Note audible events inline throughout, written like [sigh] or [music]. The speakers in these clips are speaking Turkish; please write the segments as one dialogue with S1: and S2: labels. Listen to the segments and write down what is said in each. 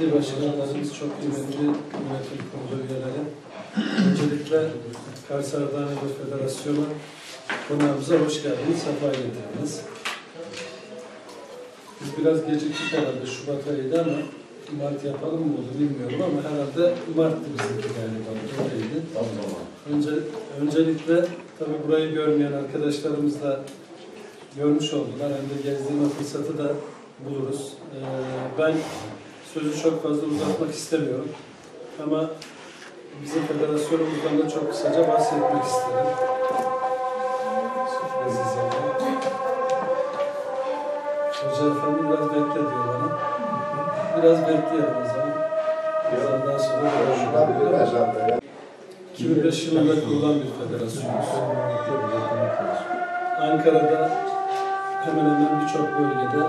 S1: Belediye başkanlarımız çok kıymetli yönetim kurulu üyeleri. Öncelikle Kars Ardahanlı Federasyonu konağımıza hoş geldiniz, sefa getirdiniz. Biz biraz geciktik herhalde Şubat ayıydı ama Mart yapalım mı oldu bilmiyorum ama herhalde Mart'tı bizimki galiba. Öyleydi. Önce, öncelikle tabii burayı görmeyen arkadaşlarımız da görmüş oldular. Hem de gezdiğime fırsatı da buluruz. Ee, ben sözü çok fazla uzatmak istemiyorum. Ama bizim federasyonumuzdan da çok kısaca bahsetmek abi. Hoca efendi biraz bekle diyor bana. Biraz bekleyelim o zaman. Birazdan sonra
S2: ya.
S1: 2005 yılında kurulan bir federasyonuz. Ankara'da hemen hemen birçok bölgede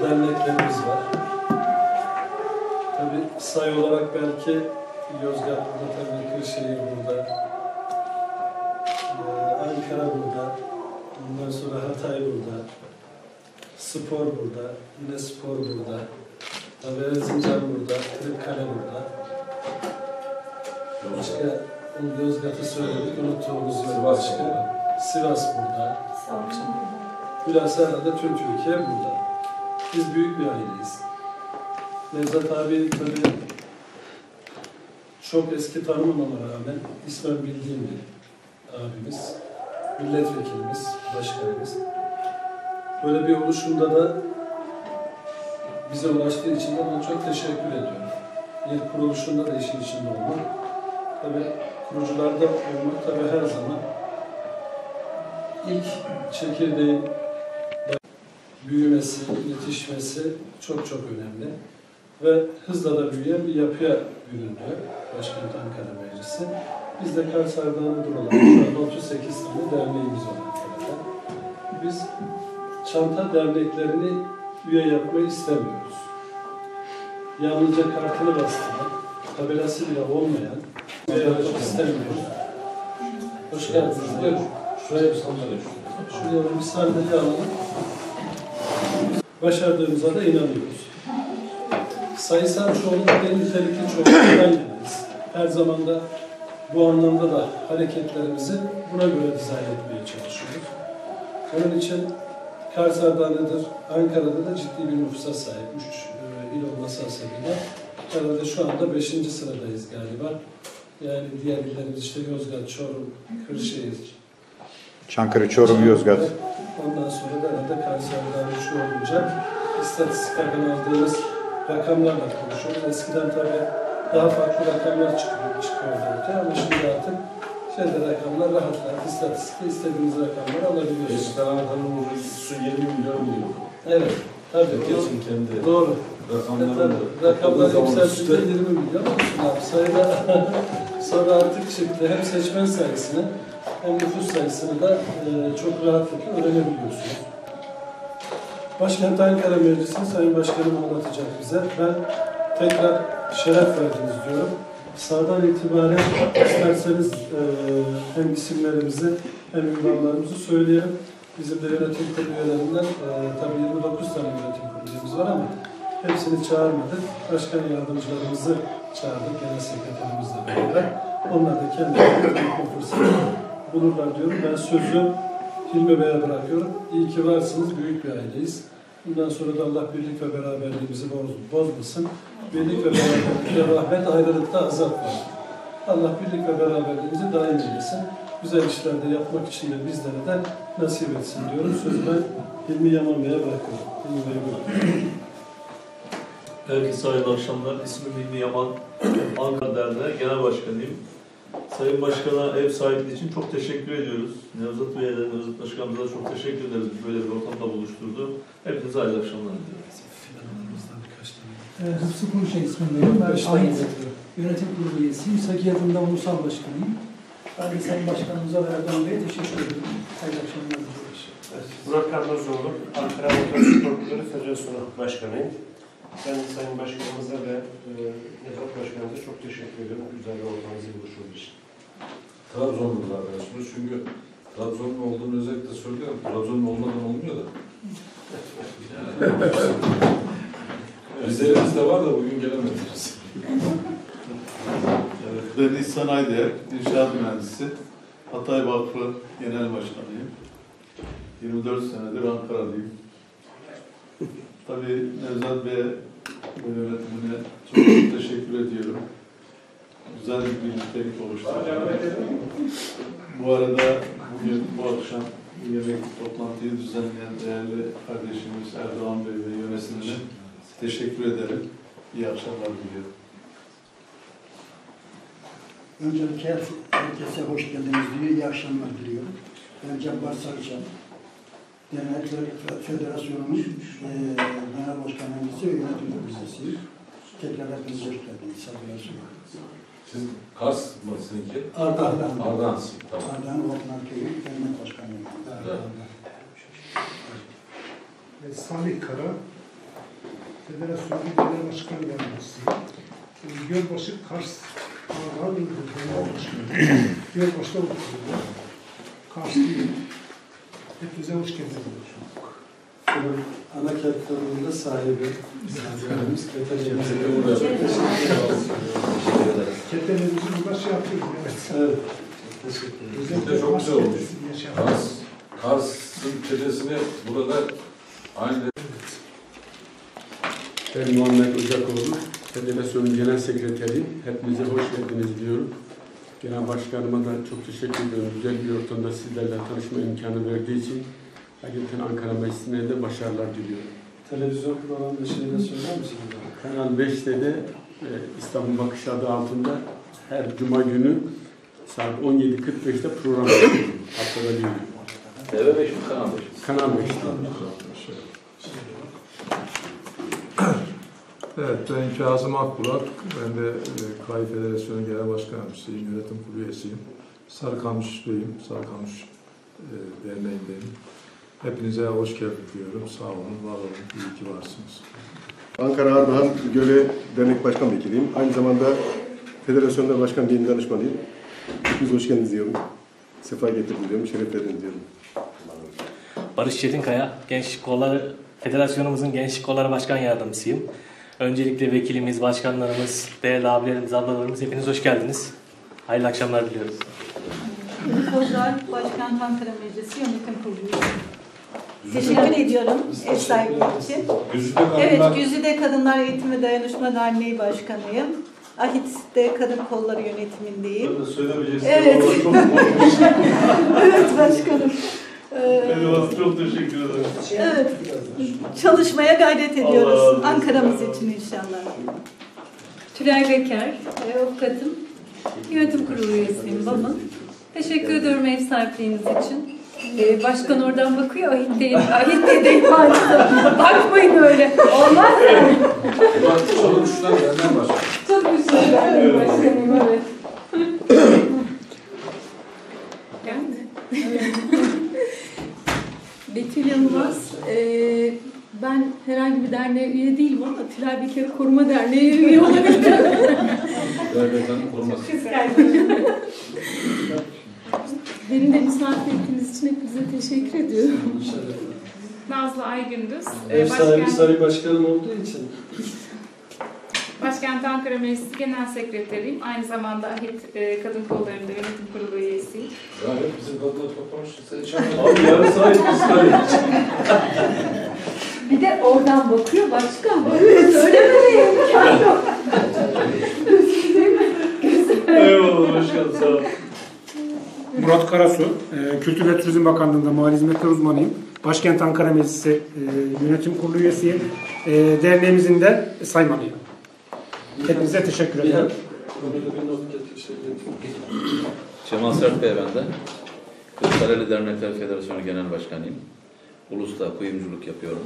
S1: derneklerimiz var. Sayı olarak belki Yozgat burada, tabii Kırşehir burada, Ee, Ankara burada, ondan sonra Hatay burada, Spor burada, yine Spor burada, tabii Erzincan burada, Kırıkkale burada. Başka onu Yozgat'ı söyledik, unuttuğumuz yer başka. Sivas burada. Hülasa herhalde tüm Türkiye burada. Biz büyük bir aileyiz. Nevzat abi tabii çok eski tanımamama rağmen ismen bildiğim bir abimiz, milletvekilimiz, başkanımız. Böyle bir oluşumda da bize ulaştığı için de ona çok teşekkür ediyorum. Yer kuruluşunda da işin içinde olmak. Tabii kurucularda olmak tabii her zaman ilk çekirdeğin büyümesi, yetişmesi çok çok önemli. Ve hızla da büyüyen bir yapıya büründü Başkent Ankara Meclisi. Biz de Ardahan'dır olarak şu anda 38 tane derneğimiz var Ankara'da. Biz çanta derneklerini üye yapmayı istemiyoruz. Yalnızca kartını bastıran, tabelası bile olmayan üye istemiyoruz. Hoş geldiniz. Buyurun. Şuraya bir sandalye. Şuraya bir sandalye alalım. Başardığımıza da inanıyoruz. Sayısal çoğunluk ve nitelikli çoğunluktan yanayız. Her zaman da bu anlamda da hareketlerimizi buna göre dizayn etmeye çalışıyoruz. Onun için Kars Ardahan'ıdır, Ankara'da da ciddi bir nüfusa sahip. Üç e, il olması hasebiyle. Herhalde şu anda beşinci sıradayız galiba. Yani diğer illerimiz işte Yozgat, Çorum, Kırşehir,
S3: Çankırı, Çorum, Yozgat.
S1: Ondan sonra da herhalde kanserden şu olunca istatistiklerden aldığımız rakamlarla konuşuyoruz. Eskiden tabii daha farklı rakamlar çıkıyor, çıkıyordu ortaya ama şimdi artık şeyde rakamlar rahat rahat istatistikte istediğiniz rakamları alabiliyorsunuz.
S4: Eskiden Ankara'nın nüfusu 20 milyon milyon.
S1: Evet, tabii.
S4: Geçin kendi
S1: Doğru.
S4: rakamlarını
S1: Tabii, rakamlar yükseltince 20 milyon olsun abi. Sayıda [laughs] sonra artık çıktı. Hem seçmen sayısını hem nüfus sayısını da e, çok rahatlıkla öğrenebiliyorsunuz. Başkent Ankara Meclisi Sayın Başkanım anlatacak bize. Ben tekrar şeref verdiniz diyorum. Sağdan itibaren isterseniz e, hem isimlerimizi hem ünvanlarımızı söyleyelim. Bizim de yönetim kurulu üyelerinden e, tabii 29 tane yönetim kurulu üyemiz var ama hepsini çağırmadık. Başkan yardımcılarımızı çağırdık genel sekreterimizle beraber. Onlar da kendilerine fırsatı bulurlar diyorum. Ben sözü Hilmi Bey'e bırakıyorum. İyi ki varsınız, büyük bir aileyiz. Bundan sonra da Allah birlik ve beraberliğimizi boz- bozmasın. Birlik ve beraberlikte rahmet, ayrılıkta azap var. Allah birlik ve beraberliğimizi daim eylesin. güzel işlerde yapmak için de bizlere de nasip etsin diyorum. Sözü ben Hilmi Yaman Bey'e bırakıyorum. Hilmi Bey buyurun.
S5: Herkese hayırlı akşamlar. İsmim İlmi Yaman. Ankara Derneği Genel Başkanıyım. Sayın Başkan'a ev sahipliği için çok teşekkür ediyoruz. Nevzat Bey'e de, Nevzat Başkanımıza da çok teşekkür ederiz. Böyle bir ortamda buluşturdu. Hepinize hayırlı akşamlar
S1: tane.
S6: Ee, Hıfzı Kuruşa ismindeyim. Ben
S1: getiriyorum.
S6: yönetim kurulu üyesiyim. Saki adında ulusal başkanıyım. Ben de Sayın Başkanımıza ve Erdoğan Bey'e teşekkür ederim. Hayırlı akşamlar diliyorum.
S7: Burak Karnozoğlu, Ankara Motor Spor Kulübü Federasyonu Başkanıyım. Ben Sayın Başkanımıza ve e, Necat Başkanımıza çok teşekkür ediyorum. Güzel bir ortamımızı buluşturduğu için.
S4: Trabzonlu arkadaşımız çünkü Trabzonlu olduğunu özellikle söylüyorum. Trabzonlu olmadan olmuyor da. [laughs] Yani, Rize'limizde var da bugün gelemediniz.
S2: Evet, ben İhsan Ayder, inşaat mühendisi. Hatay Vakfı Genel Başkanıyım. 24 senedir Ankara'lıyım. Tabii Nevzat Bey'e bu yönetimine çok teşekkür ediyorum. Güzel bir birliktelik oluşturdu. Bu arada bugün bu akşam yemek toplantıyı düzenleyen değerli kardeşimiz Erdoğan Bey ve yönetimine teşekkür ederim. İyi akşamlar diliyorum.
S8: Öncelikle herkese hoş geldiniz diyor, iyi akşamlar diliyorum. Ben Cabbar Sarıcan, Dernekler Federasyonu'nun e, genel başkan yardımcısı ve yönetim kurulundasıyım. Tekrar hepiniz hoş geldiniz. Saygılar sunuyorum.
S4: Siz Kars mı seninki?
S1: Ardahan.
S4: Ardahan'sın. Tamam.
S8: Ardahan Ortanar Köyü Dernek Başkanıyım.
S9: Ben Salih Kara, Federasyonu Genel Başkan Yardımcısıyım. Gölbaşı Kars Ardahan İlgili Genel Başkanı. Gölbaş'ta oturuyorum. Karslıyım. Hepinize hoş geldiniz.
S1: Bunun ana kentlerinin de sahibi. Sahibimiz Katarina.
S9: Ketelerimizi burada şey yapıyoruz. Evet.
S1: Evet. Teşekkür ederim.
S4: Çok güzel olmuş. Kars, Kars'ın çetesini burada aynı
S10: Ben Muhammed Ocakoğlu, Federasyonun Genel Sekreteriyim. Hepinize hoş geldiniz diyorum. Genel Başkanıma da çok teşekkür ediyorum. Güzel bir ortamda sizlerle tanışma imkanı verdiği için. Hakikaten Ankara Meclisi'ne de başarılar diliyorum.
S1: Televizyon programında şeyde söyler misiniz?
S10: Kanal 5'te de e, İstanbul Bakış adı altında her cuma günü saat 17.45'te program yapıyorum. Haftada bir gün.
S4: TV5 mi Kanal 5
S10: Kanal 5'te.
S11: Evet, ben Kazım Akbulat. Ben de e, KAY Federasyonu Genel Başkan Yardımcısıyım, yönetim kurulu üyesiyim. Sarıkamışlıyım, Sarıkamış e, Derneği'ndeyim. Hepinize hoş geldiniz diyorum. Sağ olun, var olun, iyi ki varsınız.
S7: Ankara Ardahan Göle Dernek Başkan Vekiliyim. Aynı zamanda Federasyonda Başkan Din Danışmanıyım. Hepiniz hoş geldiniz diyorum. Sefa getirdiniz diyorum, şeref verdiniz diyorum.
S12: Barış Çetinkaya, Gençlik Kolları Federasyonumuzun Gençlik Kolları Başkan Yardımcısıyım. Öncelikle vekilimiz, başkanlarımız, değerli abilerimiz, ablalarımız hepiniz hoş geldiniz. Hayırlı akşamlar diliyoruz.
S13: Kozlar Başkan Ankara Meclisi Yönetim Kurulu. Teşekkür ediyorum ev sahipliği için.
S4: Güzide
S13: Evet, Güzide Kadınlar Eğitim ve Dayanışma Derneği Başkanıyım. AHİT'te Kadın Kolları Yönetimindeyim.
S5: De söylemeyeceksin.
S13: Evet. [laughs] Evet başkanım. Ee,
S5: Eyvallah, çok teşekkür ederim.
S13: evet, çalışmaya gayret ediyoruz. Ankara'mız için inşallah.
S14: Tülay Beker, e, avukatım. Yönetim kurulu üyesiyim babam. Teşekkür ediyorum ev sahipliğiniz için. E, başkan oradan bakıyor, ahit değil, ahit de değil maalesef. Bakmayın öyle. Olmaz yani.
S4: Ulan çalı düşler benden başlıyor.
S14: Çok güzel ben başkanım, evet. [laughs] Betül Yanılmaz. E, ben herhangi bir derneğe üye değilim ama Tülay Beker'i Koruma Derneği üye olabilirim.
S4: Devletin koruması.
S14: Beni de misafir ettiğiniz için hepinize teşekkür ediyorum. [laughs]
S15: Nazlı Aygündüz.
S1: Ev
S15: Ee,
S1: sahibi
S15: Başkent,
S1: Sayın Başkanım olduğu için
S15: Başkent Ankara Meclisi Genel Sekreteriyim. Aynı zamanda AHİT e, Kadın Kolları'nda yönetim kurulu üyesiyim.
S4: Hep bizim kadınlar toplamış. Sen
S5: Abi yarın sahibiz. Hayır. [laughs]
S14: Bir de oradan bakıyor başkan. Evet. İmkan yok.
S5: Eyvallah başkan sağ ol.
S16: Murat Karasu, e, Kültür ve Turizm Bakanlığı'nda mali hizmetler uzmanıyım. Başkent Ankara Meclisi e, Yönetim Kurulu üyesiyim. E, derneğimizin de saymanıyım. Hepinize teşekkür ederim.
S17: Cemal Sert Bey ben de. Kırklareli Dernekler Federasyonu Genel Başkanıyım. Ulus'ta kuyumculuk yapıyorum.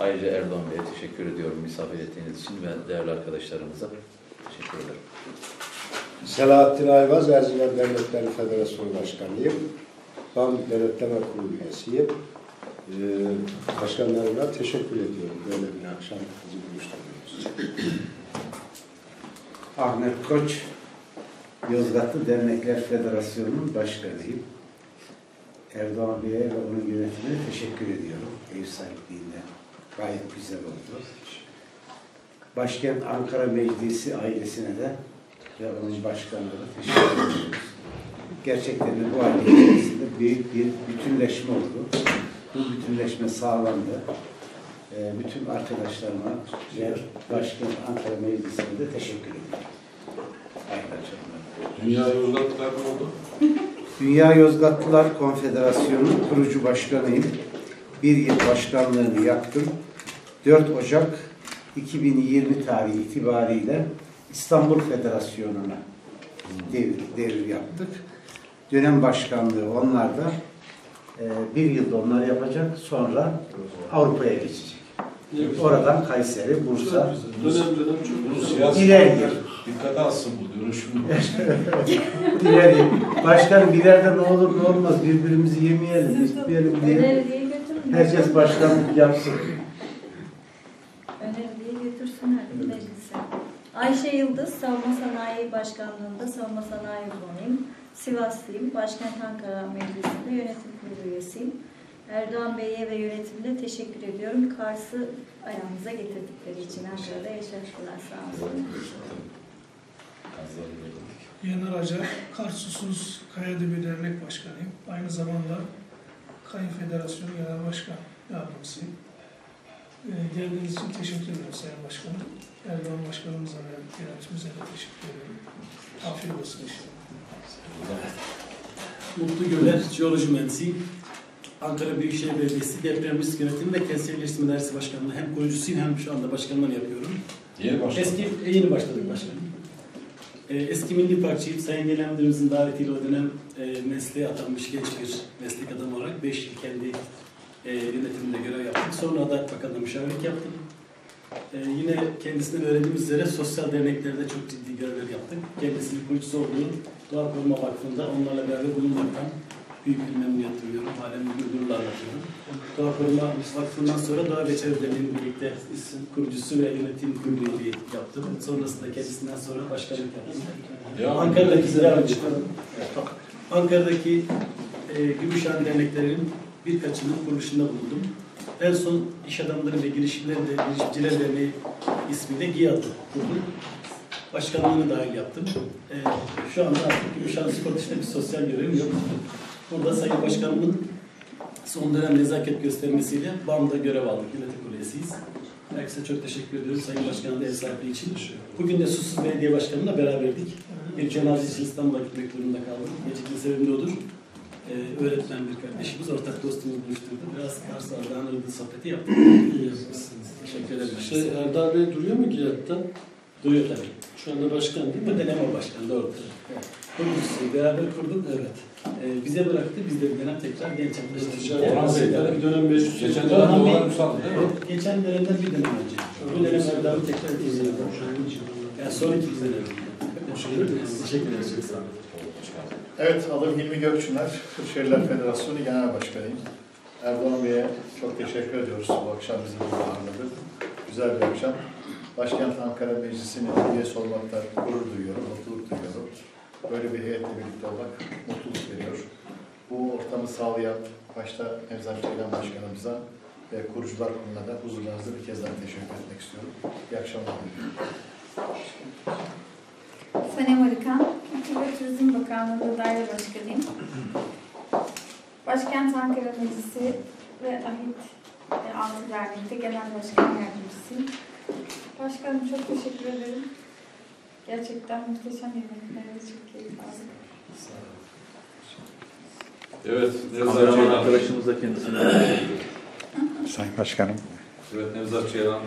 S17: Ayrıca Erdoğan Bey'e teşekkür ediyorum misafir ettiğiniz için ve değerli arkadaşlarımıza teşekkür ederim.
S18: Selahattin Ayvaz, Erzincan Devletleri Federasyonu Başkanıyım. BAM Denetleme Kurulu üyesiyim. Ee, başkanlarına teşekkür ediyorum böyle bir akşam bizi buluşturduğunuz.
S19: Ahmet Koç, Yozgatlı Dernekler Federasyonu'nun başkanıyım. Erdoğan Bey'e ve onun yönetimine teşekkür ediyorum. Ev sahipliğinden gayet güzel oldu. Başkent Ankara Meclisi ailesine de ve onun başkanına da teşekkür ediyoruz. Gerçekten de bu aile içerisinde büyük bir bütünleşme oldu. Bu bütünleşme sağlandı. Ee, bütün arkadaşlarıma ve Başkent Ankara Meclisi'ne de teşekkür ediyorum. Akşamlar.
S4: Dünya Yozgatlılar ne oldu?
S19: Dünya Yozgatlılar Konfederasyonu kurucu başkanıyım. Bir yıl başkanlığını yaptım. 4 Ocak 2020 tarihi itibariyle İstanbul Federasyonu'na devir, devir yaptık. Dönem başkanlığı onlarda. Ee, bir yılda onlar yapacak. Sonra Avrupa'ya geçecek. Oradan Kayseri, Bursa,
S4: siyasi
S19: İlerliyor.
S4: dikkate alsın bu dönüşümü. [laughs]
S19: İleri. Başkan birer de ne olur ne olmaz birbirimizi yemeyelim, isteyelim diye. Herkes başkanlık yapsın.
S20: Ayşe Yıldız, Savunma Sanayi Başkanlığı'nda Savunma Sanayi uzmanıyım. Sivaslıyım. Başkent Ankara Meclisi'nde yönetim kurulu üyesiyim. Erdoğan Bey'e ve yönetimine teşekkür ediyorum. Kars'ı ayağımıza getirdikleri için Ankara'da yaşattılar sağ olsun.
S9: Yener Acar, Karsusuz Kayadebi Dernek Başkanıyım. Aynı zamanda Kayın Federasyonu Genel Başkan Yardımcısıyım. Ee, geldiğiniz için teşekkür ederim Sayın Başkanım. Erdoğan Başkanımıza ve yönetimimize de teşekkür ederim. Afiyet olsun inşallah.
S6: Mutlu Göler, Jeoloji Mühendisiyim. Ankara Büyükşehir Belediyesi Deprem Risk Yönetimi ve Kentsel Geliştirme Dairesi Başkanlığı. Hem kurucusuyum hem şu anda başkanlığını yapıyorum.
S4: Yeni başladık.
S6: Eski, e, yeni başladık başkanım. Ee, eski milli parkçıyım. Sayın Genel Müdürümüzün davetiyle o dönem e, mesleğe atanmış genç bir meslek adamı olarak 5 yıl kendi e, yönetiminde görev yaptık. Sonra Adalet Bakanlığı'na müşavirlik yaptım. Ee, yine kendisine öğrendiğimiz üzere sosyal derneklerde çok ciddi görevler yaptık. Kendisinin kurucusu olduğu Doğa Koruma Vakfı'nda onlarla beraber bulunmaktan büyük bir memnuniyet duyuyorum. Halen bir gururla anlatıyorum. Doğa Koruma Vakfı'ndan sonra Doğa ve Çevre Derneği'nin birlikte kurucusu ve yönetim kurulu üyeliği yaptım. Sonrasında kendisinden sonra başkanlık yaptım.
S4: Ya,
S6: Ankara'daki çıkalım. Ankara'daki e, Gümüşhane derneklerinin birkaçının kuruluşunda bulundum. En son İş Adamları ve Girişimler, de, Girişimciler Derneği ismiyle GİAD'ı kurdum. Başkanlığını dahil yaptım. E, şu anda artık Gümüşhane Spor dışında bir sosyal görevim yok. Burada Sayın Başkanımın son dönem nezaket göstermesiyle BAM'da görev aldık. Yönetim kurulu üyesiyiz. Herkese çok teşekkür ediyorum Sayın Başkan'a da ev sahipliği için. Bugün de Susuz Belediye Başkanı'yla beraberdik. Bir cenaze için İstanbul'a gitmek durumunda kaldım. Gecikme sebebi de odur. Ee, öğretmen bir kardeşimiz, ortak dostumuz buluşturdu. Biraz Kars Ardahan Iğdır sohbeti yaptık. Teşekkür ederim.
S1: Şey, Erdal Bey duruyor mu GİAD'da?
S6: Duruyor tabii.
S1: Şu anda başkan değil mi?
S6: O başkan, doğrudur. Kurucusu, beraber kurduk. Evet. Ee, bize bıraktı, biz de bir dönem tekrar genç arkadaşlar.
S1: Orhan Bey'den bir dönem meclis
S4: Geçen dönem
S6: Orhan Bey-
S4: mi?
S6: Geçen dönemden bir dönem önce. Bu dönem Erdal'ı tekrar izledim. Yani sonraki bir dönem. Teşekkür ederiz. Çok sağ olun.
S21: Evet, adım Hilmi Gökçüner, Kırşehirler Federasyonu Genel Başkanıyım. Erdoğan Bey'e çok teşekkür ediyoruz bu akşam bizi burada ağırladı. Güzel bir akşam. Başkent Ankara Meclisi'nin üyesi olmaktan gurur duyuyorum, mutluluk duyuyorum. Böyle bir heyetle birlikte olmak mutluluk veriyor. Bu ortamı sağlayan başta Nevzat Ceylan Başkanımıza ve kurucular kuruluna da huzurlarınızda bir kez daha teşekkür etmek istiyorum. İyi akşamlar.
S22: Sanem Arıkan, Kültür ve Turizm Bakanlığı'nda daire başkanıyım. Başkent Ankara Meclisi ve AHİT e, Altı Dernek'te genel başkan yardımcısıyım. Başkanım çok teşekkür ederim. Gerçekten muhteşem yemekleriniz çok keyif aldım.
S4: Evet, Nevzat
S17: Kameraman
S4: Ceylan.
S17: arkadaşımız da kendisine [laughs]
S3: Sayın Başkanım.
S4: Evet, Nevzat Ceylan.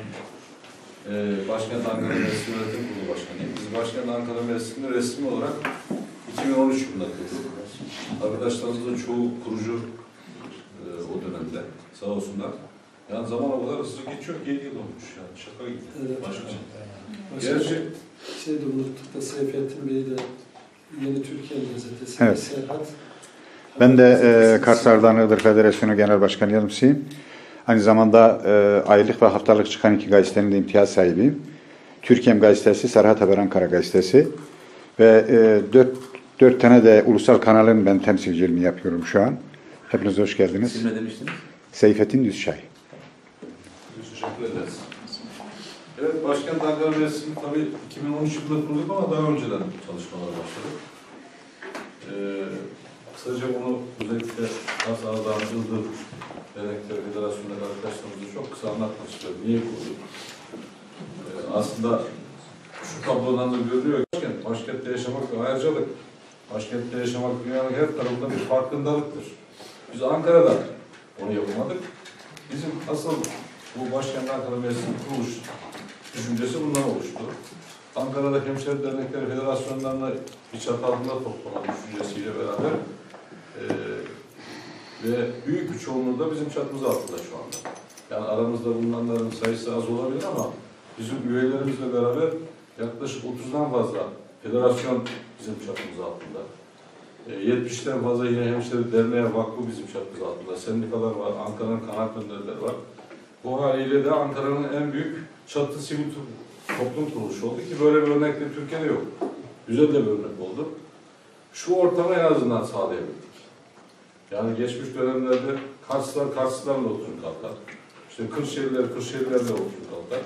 S4: Ee, Başkent Ankara Meclisi Yönetim Kurulu Başkanıyım. Biz Başkent Ankara Meclisi'nde resmi olarak 2013 yılında kuruldu. Arkadaşlarımızın çoğu kurucu e, o dönemde. Sağ olsunlar. Yani zaman o kadar hızlı geçiyor ki 7 yıl olmuş yani. Şaka gibi.
S1: Evet.
S4: Başkanım.
S1: Başka
S4: Gerçi
S1: şey de unuttuk da Seyfettin Bey'i de Yeni Türkiye Gazetesi
S3: Evet.
S1: Serhat
S3: Ben de e, Kars Ardahan Iğdır Federasyonu Genel Başkan Yardımcısıyım. Aynı zamanda e, aylık ve haftalık çıkan iki gazetenin de imtiyaz sahibiyim. Türkiye'm Gazetesi, Serhat Haber Ankara Gazetesi ve e, dört, dört tane de ulusal kanalın ben temsilciliğini yapıyorum şu an. Hepiniz hoş geldiniz.
S17: İsim ne demiştiniz?
S3: Seyfettin Düzçay.
S4: Teşekkür ederiz. Evet, Başkent Ankara Meclisi'ni tabii 2013 yılında kurduk ama daha önceden çalışmalar başladık. Ee, kısaca bunu özellikle Kars Ardahan Iğdır Dernekleri Federasyonu'ndaki arkadaşlarımıza çok kısa anlatmak istiyorum. Niye kurduk? Ee, aslında şu tablodan da görülüyor başkent, başkentte yaşamak bir ayrıcalık. Başkentte yaşamak dünyanın her tarafında bir farkındalıktır. Biz Ankara'da onu yapamadık. Bizim asıl bu Başkent Ankara Meclisi'nin kuruluş düşüncesi bundan oluştu. Ankara'da Hemşehri Dernekleri Federasyonlarına bir çatı altında toplama düşüncesiyle beraber eee ve büyük bir çoğunluğu da bizim çatımız altında şu anda. Yani aramızda bulunanların sayısı az olabilir ama bizim üyelerimizle beraber yaklaşık 30'dan fazla federasyon bizim çatımız altında. E, 70'ten fazla yine hemşire derneğe vakfı bizim çatımız altında. Sendikalar var, Ankara'nın kanaat önderleri var. Bu haliyle de Ankara'nın en büyük çatı sivil to- toplum kuruluşu oldu ki böyle bir örnek de Türkiye'de yok. Güzel de bir örnek oldu. Şu ortamı en azından sağlayabildik. Yani geçmiş dönemlerde Karslılar Karslılarla oturup kalkar. İşte Kırşehirliler Kırşehirlilerle oturup kalkar.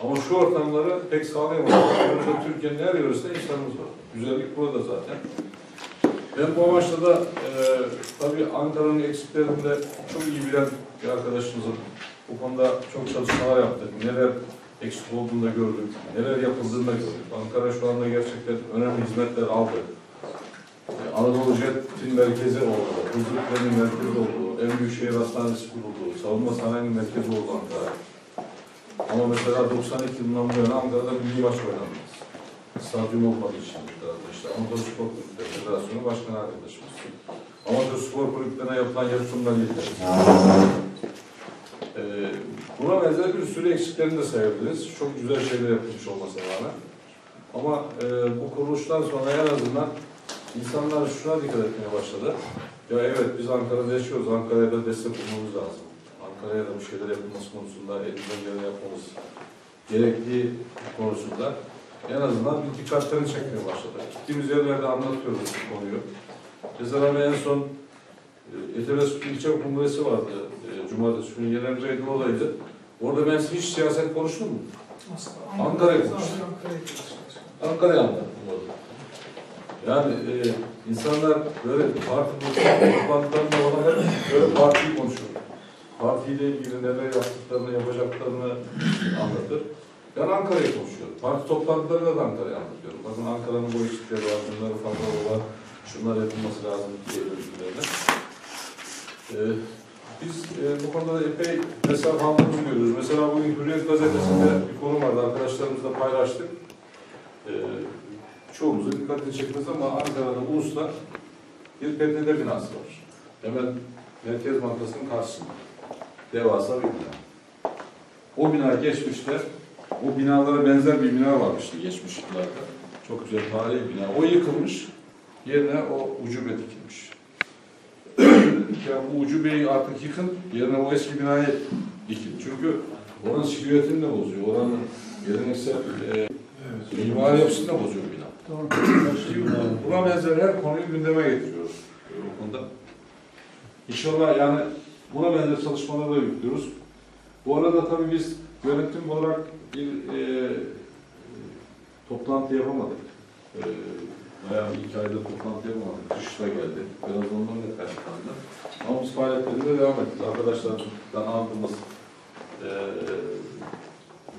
S4: Ama şu ortamları pek sağlayamadık. Burada Türkiye'nin her yöresinde insanımız var. Güzellik burada zaten. Ben bu amaçla da e, tabii Ankara'nın eksiklerini de çok iyi bilen bir arkadaşımızın bu konuda çok çalışmalar yaptık. Neler eksik olduğunu da gördük. Neler yapıldığını da gördük. Ankara şu anda gerçekten önemli hizmetler aldı. Anadolu Jet'in merkezi oldu. Hızlı trenin merkezi oldu. En büyük şehir hastanesi kuruldu. Savunma sanayinin merkezi oldu Ankara. Ama mesela 92 yılından bu yana Ankara'da milli maç oynanmaz. Stadyum olmadığı için işte Amatör Spor Kulüpleri Federasyonu Başkanı arkadaşımız. Amatör spor kulüplerine yapılan yatırımlar yeteriz. Ee, buna benzer bir sürü eksiklerini de sayabiliriz. Çok güzel şeyler yapılmış olmasına rağmen. Ama e, bu kuruluştan sonra en azından insanlar şuna dikkat etmeye başladı. Ya evet biz Ankara'da yaşıyoruz, Ankara'ya da destek olmamız lazım. Ankara'ya da bir şeyler yapılması konusunda elimizden geleni yapmamız gerektiği konusunda en azından bir dikkatlerini çekmeye başladı. Gittiğimiz yerlerde anlatıyoruz bu konuyu. Mesela en son e, Etemes İlçe Kongresi vardı. E, Cumartesi günü Yener Bey'in olaydı. Orada ben hiç siyaset konuştum mu? Ankara'yı konuştum. Ankara'yı anlattım. Yani e, insanlar böyle parti toplantılarında hep böyle partiyi konuşuyor. Partiyle ilgili neler yaptıklarını, yapacaklarını anlatır. Ben Ankara'yı konuşuyorum. Parti toplantılarında da Ankara'yı anlatıyorum. Bakın Ankara'nın bu eksikleri var, bunları fazla var, şunlar yapılması lazım diye bölümlerine. Ee, biz e, bu konuda da epey mesafe aldığımızı görüyoruz. Mesela bugün Hürriyet Gazetesi'nde bir konu vardı, arkadaşlarımızla paylaştık. Ee, çoğumuzun dikkatini çekmez ama Ankara'da Ulus'ta bir PTT binası var. Hemen Merkez Bankası'nın karşısında. Devasa bir bina. O bina geçmişte, o binalara benzer bir bina varmıştı geçmiş yıllarda. Çok güzel tarihi bir bina. O yıkılmış, yerine o ucube dikilmiş. [clears throat] Ya bu ucubeyi artık yıkın, yerine o eski binayı dikin. Çünkü oranın silüetini de bozuyor, oranın geleneksel e, mimari yapısını da bozuyor bina. Buna benzer her konuyu gündeme getiriyoruz e, bu konuda. İnşallah yani buna benzer çalışmalar da yürütüyoruz. Bu arada tabii biz yönetim olarak bir e, toplantı yapamadık. E, bayağı iki ayda toplantı yapamadık. Kış da geldi. Biraz ondan da kaynaklandı. Ama biz faaliyetlerimize devam ettik. Arkadaşlardan aldığımız e,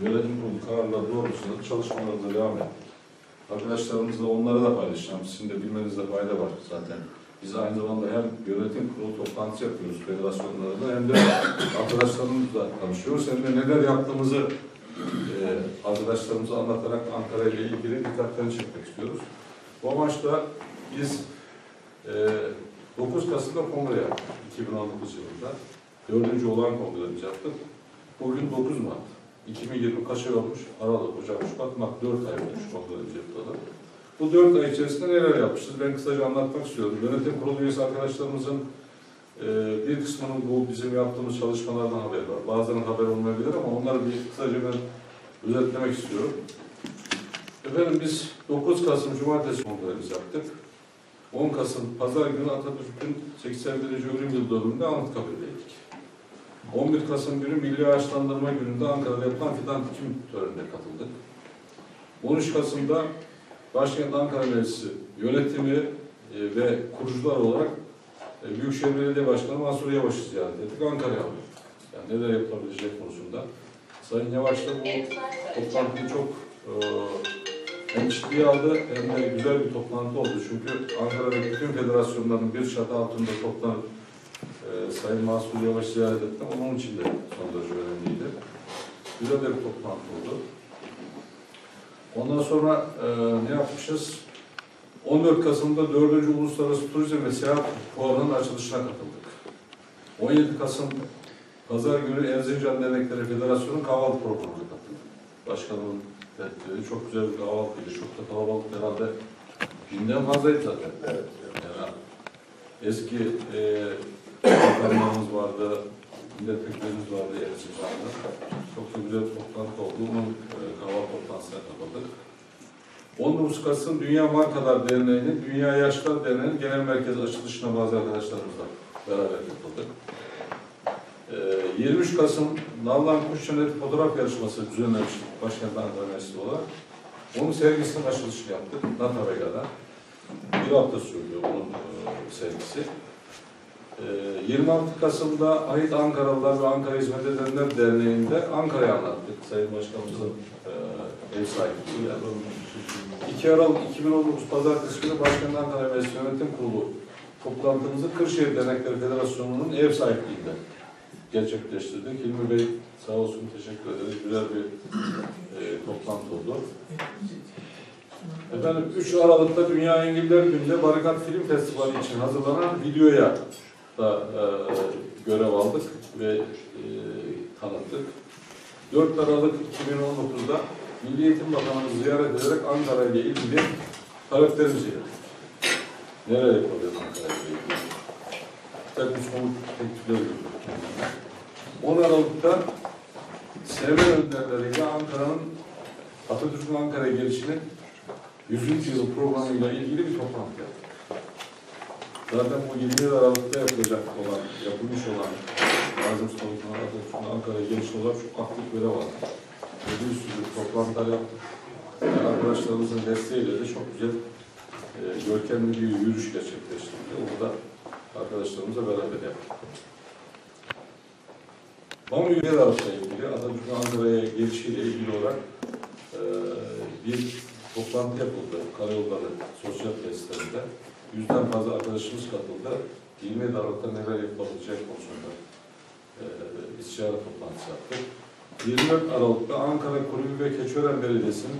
S4: yönetim kurulu kararları doğrultusunda çalışmalarımıza devam ettik. Arkadaşlarımızla onları da paylaşacağım. Sizin de bilmenizde fayda var zaten. Biz aynı zamanda hem yönetim kurulu toplantısı yapıyoruz federasyonlarında hem de arkadaşlarımızla tanışıyoruz. Hem de neler yaptığımızı e, arkadaşlarımıza anlatarak Ankara ile ilgili dikkatlerini çekmek istiyoruz. Bu amaçla biz e, 9 Kasım'da kongre yaptık 2019 yılında. Dördüncü olan kongremizi yaptık. Bugün 9 Mart. 2020 kaç ay olmuş? Aralık, Ocak, Şubat, Mart 4 ay olmuş kongremizi yaptılar. Bu 4 ay içerisinde neler yapmışız? Ben kısaca anlatmak istiyorum. Yönetim kurulu üyesi arkadaşlarımızın e, bir kısmının bu bizim yaptığımız çalışmalardan haberi var. Bazılarının haber olmayabilir ama onları bir kısaca ben özetlemek istiyorum. Efendim biz 9 Kasım Cumartesi kongremizi yaptık. 10 Kasım Pazar günü Atatürk'ün 81. ölüm yıl dönümünde Anıtkabir'deydik. 11 Kasım günü Milli Ağaçlandırma Günü'nde Ankara'da yapılan fidan dikim törenine katıldık. 13 Kasım'da Başkent Ankara Meclisi yönetimi e, ve kurucular olarak e, Büyükşehir Belediye Başkanı Mansur Yavaş'ı ziyaret ettik. Ankara'ya aldık. Yani neler yapılabilecek konusunda. Sayın Yavaş da bu toplantıyı çok e, hem ciddiye aldı hem de güzel bir toplantı oldu. Çünkü Ankara'daki bütün federasyonların bir çatı altında toplanıp e, Sayın Mansur Yavaş ziyaret ettim. Onun için de son derece önemliydi. Güzel de bir toplantı oldu. Ondan sonra e, ne yapmışız? 14 Kasım'da 4. Uluslararası Turizm ve Seyahat Fuarı'nın açılışına katıldık. 17 Kasım Pazar günü Erzincan Dernekleri Federasyonu kahvaltı programına katıldık. Başkanımın tertipleri çok güzel bir kahvaltıydı. Çok da kalabalık herhalde binden fazlaydı zaten. Evet. Yani eski e, bakanlarımız vardı, milletvekillerimiz vardı Erzincan'da. Çok da güzel toplantı oldu. Onun e, kahvaltı toplantısına katıldık. 19 Kasım Dünya Markalar Derneği'nin Dünya Yaşlar Derneği'nin genel merkez açılışına bazı arkadaşlarımızla beraber katıldık. Ee, 23 Kasım Nallan Kuş Cenneti fotoğraf yarışması düzenlemiş Başkent Ankara Üniversitesi olarak. Onun sergisinin açılışını yaptık Natavega'da. Bir hafta sürüyor onun e, sergisi. Ee, 26 Kasım'da Ait Ankaralılar ve Ankara Hizmet Edenler Derneği'nde Ankara'yı anlattık. Sayın Başkanımızın e, ev sahipliğiyle. 2 Aralık 2019 Pazartesi günü Başkent Ankara Meclisi Yönetim Kurulu toplantımızı Kırşehir Dernekleri Federasyonu'nun ev sahipliğinde gerçekleştirdik. Hilmi Bey sağ olsun teşekkür ederiz. Güzel bir e, toplantı oldu. Efendim 3 Aralık'ta Dünya Engelliler Günü'nde Barikat Film Festivali için hazırlanan videoya da e, görev aldık ve e, tanıttık. 4 Aralık 2019'da Milli Eğitim Bakanımızı ziyaret ederek Ankara ile ilgili taleplerimizi ilettik. Nereye yapılıyor Ankara ile ilgili? Takım somut teklifleri götürdük kendine. 10 Aralık'ta Sevmen önderleriyle Ankara'nın Atatürk'ün Ankara'ya gelişinin 100. yıl programıyla ilgili bir toplantı yaptık. Zaten bu 27 Aralık'ta yapılacak olan, yapılmış olan Nazım Sultan Atatürk'ün Ankara'ya gelişi olarak çok aktifleri var. Ve bir sürü toplantılar yaptık. Yani arkadaşlarımızın desteğiyle de çok güzel e, görkemli bir yürüyüş gerçekleştirdik. Onu da arkadaşlarımızla beraber yaptık. Kamu üyeler arasında ilgili Atatürk'ün Ankara'ya gelişiyle ilgili olarak e, bir toplantı yapıldı. Karayolları sosyal tesislerinde. Yüzden fazla arkadaşımız katıldı. 20 Aralık'ta neler yapılabilecek konusunda e, istişare toplantısı yaptık. 24 Aralık'ta Ankara Kulübü ve Keçiören Belediyesi'nin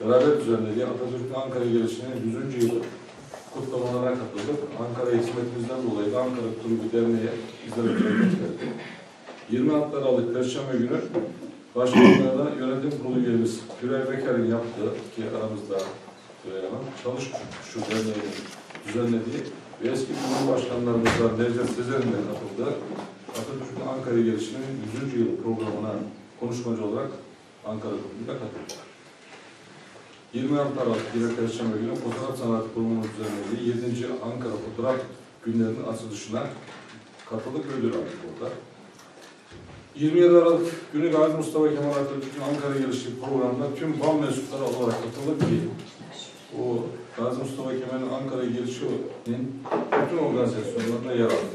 S4: beraber düzenlediği Atatürk'ün Ankara gelişinin 100. yılı kutlamalarına katıldık. Ankara hizmetimizden dolayı da Ankara Kulübü Derneği'ye izlemek verdik. 26 Aralık Perşembe günü Başkanlığı'na yönetim kurulu üyemiz Gülay Beker'in yaptığı ki aramızda Gülay Hanım, Çalış şu derneğin düzenlediği ve eski Cumhurbaşkanlarımızdan Necdet Sezer'in de katıldığı Atatürk'ün Ankara gelişinin 100. yıl programına konuşmacı olarak Ankara Kulübü'ne katıldık. 26 Aralık yine Perşembe günü Fotoğraf Sanatı Kurumu'nun düzenlediği 7. Ankara Fotoğraf Günlerinin açılışına katılıp ödül aldık orada. 27 Aralık günü Gazi Mustafa Kemal Atatürk'ün Ankara gelişi programına tüm BAM mensupları olarak katıldık ki o Gazi Mustafa Kemal'in Ankara gelişinin bütün organizasyonlarında yer aldı.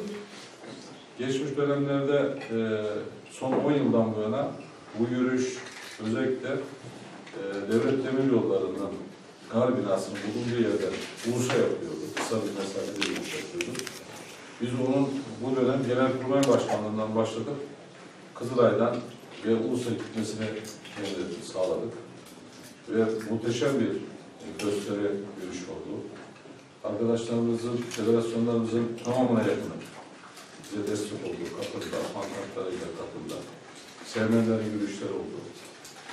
S4: Geçmiş dönemlerde e, son 10 yıldan bu yana bu yürüyüş özellikle e, devlet demir yollarının gar binasının bulunduğu yerden Ulus'a yapıyordu. Kısa bir mesafede yürüyüş yapıyordu. Biz onun bu dönem Genelkurmay Başkanlığından başladık. Kızılay'dan ve Ulus'a gitmesine emredip sağladık. Ve muhteşem bir gösteri yürüyüş oldu. Arkadaşlarımızın, federasyonlarımızın tamamına yakını bize destek oldu, katıldı, pankartlarıyla katıldı. Sevmenlerin yürüyüşleri oldu.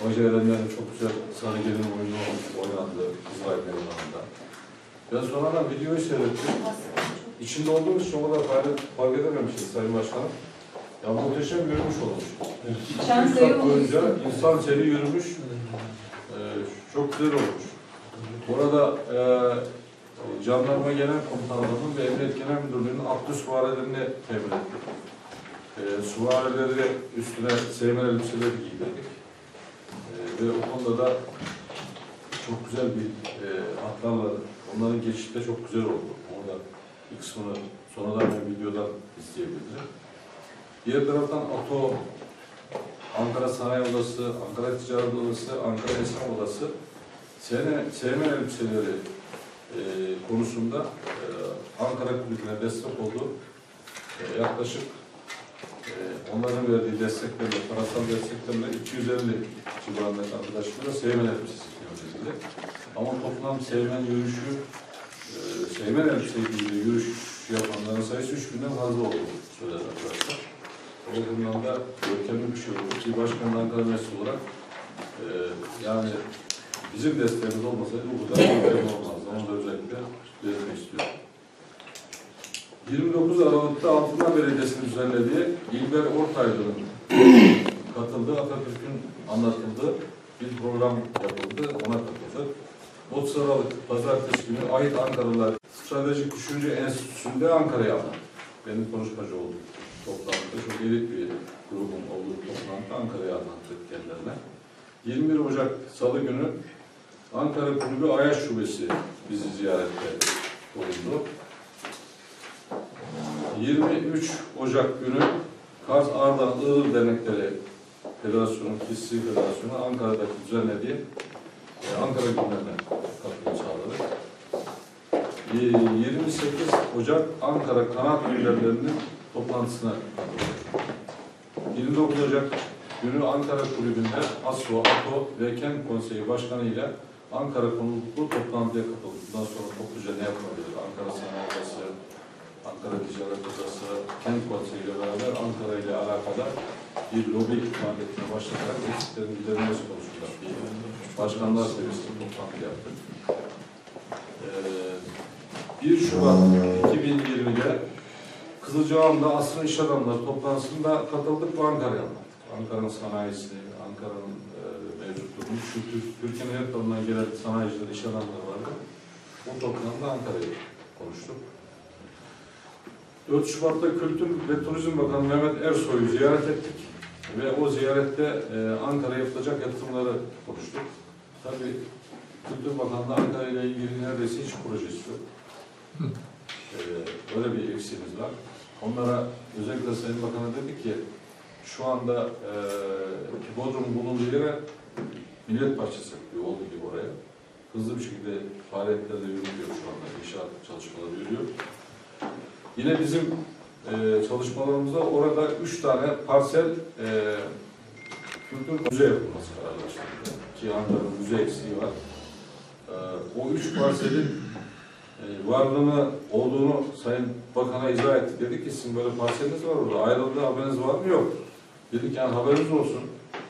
S4: Hoca Erenler'in çok güzel Sarıgel'in oyunu oynandı Kızılay Meydanı'nda. Ben sonradan videoyu seyrettim. İçinde olduğumuz için o kadar fark, fark edememişiz Sayın Başkanım. Ya muhteşem yürümüş olmuş. Saat
S14: sayı
S4: boyunca insan seri yürümüş. Ee, çok güzel olmuş. Orada e, Jandarma Genel Komutanlığı'nın ve Emniyet Genel Müdürlüğü'nün Abdü Süvarilerini temin ettik. E, süvarileri üstüne seymen elbiseleri giydirdik. E, ve o konuda da çok güzel bir e, atlarla onların geçişi de çok güzel oldu. Orada bir kısmını sonradan ben videodan izleyebilirim. Diğer taraftan ATO, Ankara Sanayi Odası, Ankara Ticaret Odası, Ankara Esnaf Odası Seymen, Seymen elbiseleri e, konusunda e, Ankara Kulübü'ne destek oldu. E, yaklaşık e, onların verdiği desteklerle, parasal desteklerle 250 civarındaki arkadaşlara Seymen elbisesi gönderildi. Ama toplam Seymen yürüyüşü, e, Seymen elbise gibi yürüyüş yapanların sayısı 3 binden fazla oldu söyledi arkadaşlar. O bakımdan da görkemli bir şey oldu ki Ankara Mesleği olarak e, yani bizim desteğimiz olmasaydı bu kadar görkemli olmazdı. Onu da özellikle belirtmek istiyorum. 29 Aralık'ta Altınlar Belediyesi'nin düzenlediği İlber Ortaylı'nın katıldığı Atatürk'ün anlatıldığı bir program yapıldı. Ona katıldı. 30 Aralık Pazartesi günü Ait Ankaralılar Stratejik Düşünce Enstitüsü'nde Ankara'ya anlattı. Benim konuşmacı oldum. Toplantıda çok elit bir grubun olduğu toplantıda Ankara'ya anlattık kendilerine. 21 Ocak Salı günü Ankara Kulübü Ayaş Şubesi bizi ziyarette bulundu. 23 Ocak günü Kars Ardahan Iğdır Dernekleri Federasyonu, Kişisi Federasyonu Ankara'daki düzenlediği e, Ankara günlerine katılım sağladık. E, 28 Ocak Ankara Kanat Liderlerinin toplantısına katıldık. 29 Ocak günü Ankara Kulübü'nde ASO, ATO ve Kent Konseyi Başkanı ile Ankara konuluklu toplantıya katıldık. Bundan sonra topluca ne yapabilir? Ankara Sanayi Odası, Ankara Ticaret Odası, Kent Konseyi ile beraber Ankara ile alakalı bir lobi faaliyetine başlatarak eksiklerin giderilmesi konusunda bir başkanlar seviyesinde toplantı yaptık. Ee, 1 Şubat 2020'de Kızılcahamam'da Asrın İş Adamları toplantısında katıldık ve Ankara'ya anlattık. Ankara'nın sanayisi, Ankara'nın e, mevcut durumu, şu Tür- Türkiye'nin her tarafından gelen sanayiciler, iş adamları vardı. Bu toplantıda Ankara'yı konuştuk. 4 Şubat'ta Kültür ve Turizm Bakanı Mehmet Ersoy'u ziyaret ettik ve o ziyarette e, Ankara'ya yapılacak yatırımları konuştuk. Tabii Kültür Bakanlığı Ankara ile ilgili neredeyse hiç projesi yok. E, öyle bir eksiğimiz var. Onlara özellikle Sayın Bakan'a dedi ki şu anda e, Bodrum bulunduğu yere Millet Bahçesi yapıyor, olduğu gibi oraya. Hızlı bir şekilde faaliyetler de yürüyor şu anda, inşaat çalışmaları yürüyor. Yine bizim e, çalışmalarımızda orada üç tane parsel e, kültür müze yapılması kararlaştırıldı. Ki Ankara'nın müze eksiği var. E, o üç parselin e, varlığını, olduğunu Sayın Bakan'a izah ettik. Dedik ki sizin böyle parseliniz var orada. Ayrıldığı haberiniz var mı? Yok. Dedik yani haberiniz olsun.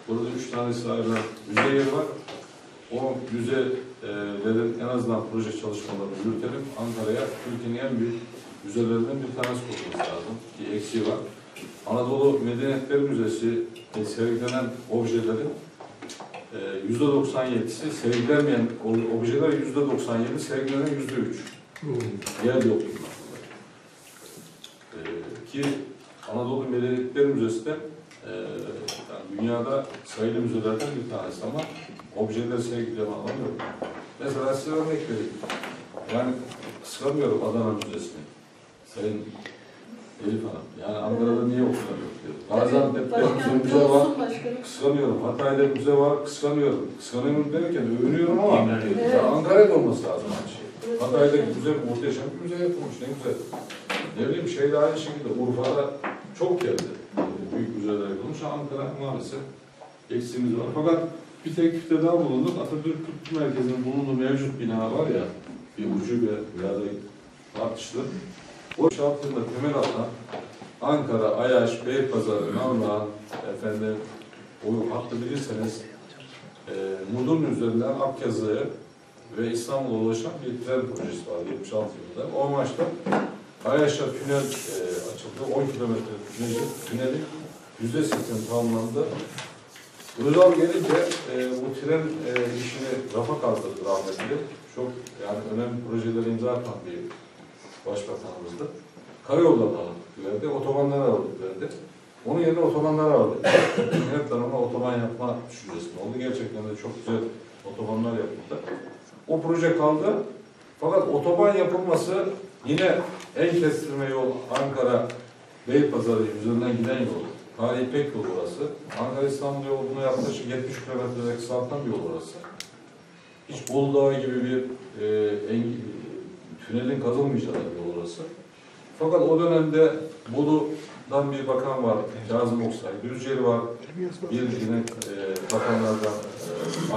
S4: Burada üç tanesi ayrılan müze yeri var. O müzelerin en azından proje çalışmalarını yürütelim. Ankara'ya Türkiye'nin en büyük müzelerinden bir tanesi olması lazım. Bir eksiği var. Anadolu Medeniyetleri Müzesi e, sergilenen objelerin e, yüzde 97'si sergilenmeyen objeler yüzde 97, sergilenen yüzde 3. Yer yok bunlar. E, ki Anadolu Medeniyetleri Müzesi de e, dünyada sayılı müzelerden bir tanesi ama objeler sergileme alanı yok. Mesela size örnek vereyim. Yani kıskanmıyorum Adana Müzesi'ni. Sayın Elif Hanım. Yani Ankara'da niye o kadar yok diyor. Gaziantep'te bir müze var. Kıskanıyorum. Hatay'da müze var. Kıskanıyorum. Kıskanıyorum derken övünüyorum ama
S5: Evet.
S4: ya Ankara'da olması lazım her şey. Hatay'daki müze muhteşem bir müze yapılmış. Ne güzel. Ne bileyim şey de aynı şekilde Urfa'da çok geldi. Büyük müzeler yapılmış. Ankara maalesef eksiğimiz var. Fakat bir teklifte daha bulunduk. Atatürk Kültür Merkezi'nin bulunduğu mevcut bina var ya, bir ucube ya da tartışılır. O şart yılında temel atan Ankara, Ayaş, Beypazarı, Navla, efendim, o hattı bilirseniz e, Mudurnu üzerinden Akyazı'ya ve İstanbul'a ulaşan bir tren projesi var 76 yılında. O amaçla Ayaş'a tünel e, açıldı. 10 kilometre tüneli, tüneli %80 tamamlandı. Özal gelince e, bu tren e, işini rafa kaldırdı rahmetli. Çok yani önemli projeleri imza atan bir başbakanımızdı. Karayollarına ağırlık verdi, otobanlara ağırlık verdi. Onun yerine otobanlara verdi. [laughs] Her tarafa otoban yapma düşüncesinde oldu. Gerçekten de çok güzel otobanlar yapıldı. O proje kaldı. Fakat otoban yapılması yine en kestirme yol Ankara Beypazarı üzerinden giden yol. Tarihi İpek yolu orası. Ankara İstanbul yoluna yaklaşık 70 kilometre kısaltan bir yol orası. Hiç Bolu Dağı gibi bir e, en- tünelin kazılmayacağı bir yol orası. Fakat o dönemde Bolu'dan bir bakan var, Kazım Oksay, Düzceli var, bir yine e, bakanlardan e,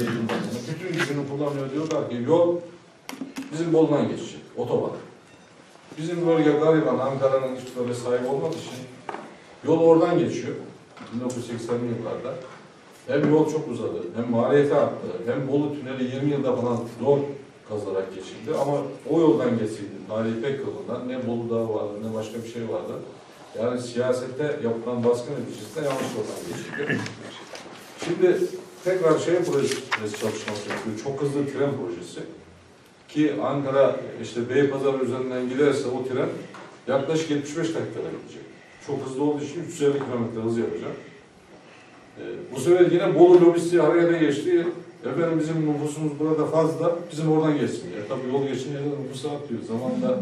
S4: Eğitim Bakanı. Bütün gücünü kullanıyor diyorlar ki yol bizim Bolu'dan geçecek, otoban. Bizim bölge gariban, Ankara'nın hiç böyle sahip olmadığı için yol oradan geçiyor. 1980'li yıllarda. Hem yol çok uzadı, hem maliyeti arttı, hem Bolu tüneli 20 yılda falan zor kazılarak geçildi. Ama o yoldan geçildi, tarihi İpek yolundan ne Bolu Dağı vardı, ne başka bir şey vardı. Yani siyasette yapılan baskı neticesinde yanlış yoldan geçildi. Şimdi tekrar şey projesi çalışması yapıyor, çok hızlı tren projesi. Ki Ankara işte Beypazarı üzerinden giderse o tren yaklaşık 75 dakikada gidecek. Çok hızlı olduğu için 350 km hız yapacak. Ee, bu sefer yine Bolu lobisi harekete geçti. Efendim bizim nüfusumuz burada fazla, bizim oradan geçsin. E tabii yol geçince de nüfus artıyor. Zamanında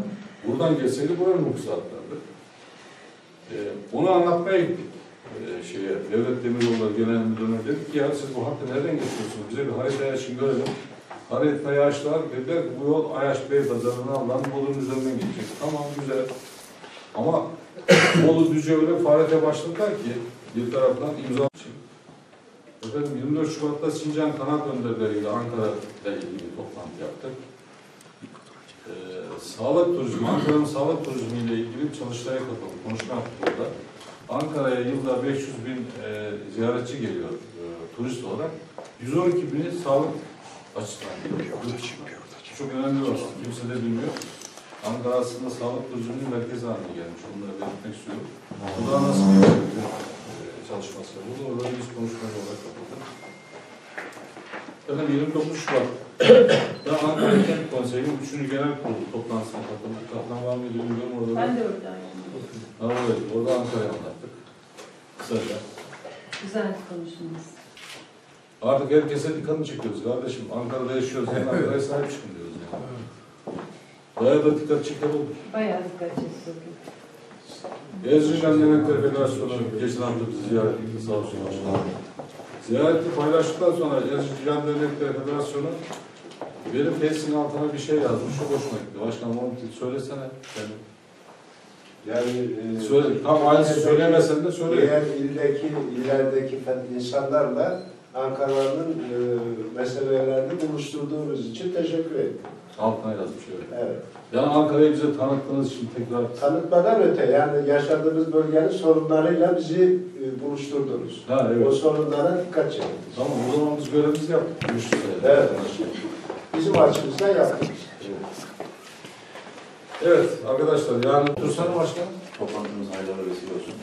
S4: buradan geçseydi buranın nüfusu artardı. Ee, onu anlatmaya gittik. Ee, şeye, Devlet Demiryolları Genel Müdürü'ne dedik ki ya siz bu hattı nereden geçiyorsunuz? Bize bir harita açın görelim. Haritayı açtılar. Dediler ki bu yol Ayaş Beypazarı'nı alan Bolu'nun üzerinden geçecek. Tamam güzel. Ama [coughs] Bolu Düzce öyle faaliyete başladılar ki bir taraftan imza için. Efendim 24 Şubat'ta Sincan Kanat Önderleriyle Ankara'da ilgili toplantı yaptık. Ee, sağlık turizmi, Ankara'nın sağlık turizmiyle ilgili bir çalıştaya katıldık. Konuşma yaptık. Ankara'ya yılda 500 bin e, ziyaretçi geliyor e, turist olarak. 112 bini sağlık geliyor. Çok önemli bir aslında. Kimse de bilmiyor. Ankara aslında sağlık turizminin merkezi haline gelmiş. Onları belirtmek istiyorum. Bu da nasıl bir e, çalışması yapıldı. Orada biz konuşmaya olarak katıldık. Efendim 29 Şubat [coughs] da Ankara Kent Konseyi'nin 3. genel kurulu toplantısına katıldık. Katılan var mıydı bilmiyorum orada.
S14: Ben de oradayım.
S4: Ha, evet, orada Ankara'yı anlattık. Kısaca.
S14: Güzel konuştunuz.
S4: Artık herkese dikkatini çekiyoruz kardeşim. Ankara'da yaşıyoruz. Yani Ankara'ya sahip çıkın diyoruz yani. Bayağı da dikkat çekiyor
S14: Bayağı dikkat çekti.
S4: Erzincan Yemekleri Federasyonu geçen hafta bizi ziyaret etti sağ olsun başkanım. Ziyareti paylaştıktan sonra Erzincan Dernekleri Federasyonu benim tesisin altına bir şey yazmış. Çok hoşuma gitti. Başkanım onu söylesene. Yani,
S18: Yani e,
S4: Söyle, tam aynısı söylemesen de söyle.
S18: Diğer ildeki, illerdeki fen- insanlarla Ankara'nın e, meselelerini buluşturduğunuz için teşekkür ederim.
S4: altına yazmış öyle.
S18: Evet.
S4: Yani Ankara'yı bize tanıttığınız için tekrar
S18: Tanıtmadan öte yani yaşadığımız bölgenin sorunlarıyla bizi e, buluşturdunuz.
S4: Ha, evet.
S18: O sorunlara dikkat çektiniz.
S4: Tamam o zaman biz görevimizi yaptık. Görüştük.
S18: Evet. Bizim açımızdan yaptık.
S4: Evet arkadaşlar yarın otursana başkan.
S17: Toplantımız hayırlı vesile olsun.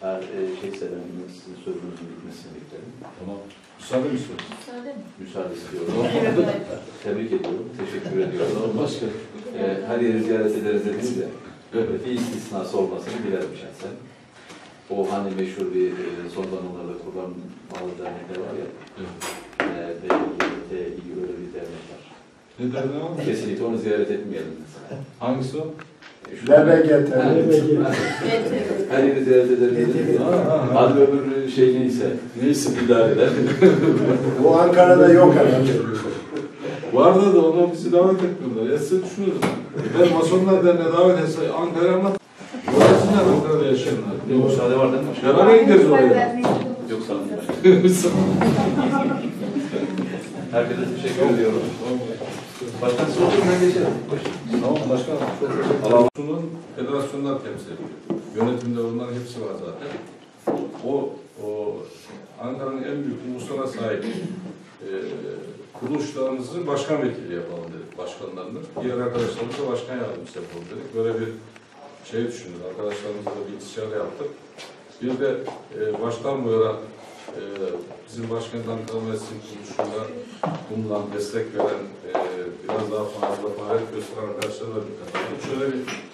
S17: Her e, şey sebebiyle sizin sözünüzün bitmesini beklerim.
S4: Tamam. Müsaade mi istiyorsun?
S13: Müsaade mi?
S17: Müsaade istiyorum.
S13: Evet.
S17: Tebrik ediyorum. Teşekkür ediyorum.
S4: Başka.
S17: E, her yeri ziyaret ederiz dediniz ya. Evet. Bir istisnası olmasını dilerim şahsen. O hani meşhur bir e, son zamanlarda kurban malı dernekler var ya. E, LGBT ilgili öyle bir dernek var.
S4: Ne derneği var?
S17: Kesinlikle onu ziyaret etmeyelim mesela.
S4: Hangisi o?
S18: LBGT.
S2: Her yeri ziyaret edelim. Hadi öbür şey neyse. Neyse idare eder. [laughs]
S18: Bu Ankara'da yok herhalde.
S4: Vardı da onu bizi davet etmiyorlar. Ya size düşünüyorum. Ben Masonlar Derneği'ne davet etse Ankara'ya anlat. Orasınlar Ankara'da yaşayanlar.
S17: Yok, müsaade var değil mi?
S4: Beraber gideriz oraya.
S17: Yok sağ olun. [laughs] Herkese teşekkür ediyorum. Başkan siz oturun ben geçerim.
S4: Tamam başkanım. Alansun'un federasyonlar temsil ediyor. Yönetimde bunların hepsi var zaten. O, o Ankara'nın en büyük uluslara sahip e, kuruluşlarımızı başkan vekili yapalım dedik başkanlarını. Diğer arkadaşlarımızla başkan yardımcısı yapalım dedik. Böyle bir şey düşündük. Arkadaşlarımızla da bir istişare yaptık. Bir de e, baştan bu yana e, bizim başkent Ankara Mesleği Kuruluşu'nda bulunan, destek veren, e, biraz daha fazla faaliyet gösteren arkadaşlarla bir katıldık. Şöyle bir